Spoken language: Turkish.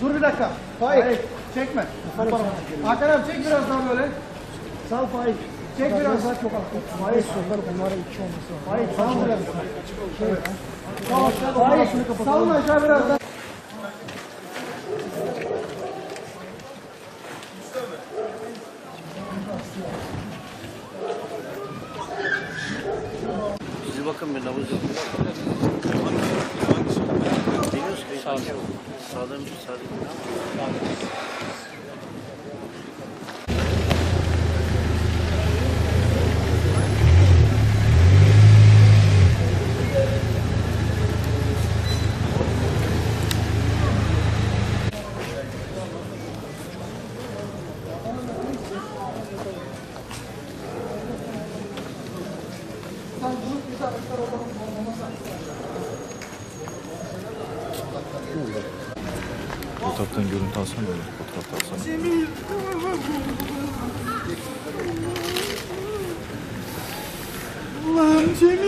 Dur bir dakika. Faik. Çekme. Hakan abi çek biraz daha böyle. Sal Faik. Çek biraz daha çok aktif. Faik sonlar bunlara iki olması lazım. Faik sal biraz. Tamam. Faik salın aşağı biraz daha. Bakın bir nabız yok. Biliyoruz ki. Sen grup yüzü araçlar olmanın olmaması Fotoğraftan görüntü alsana böyle fotoğraf alsana. Cemil tamam. Allah'ım Cemil.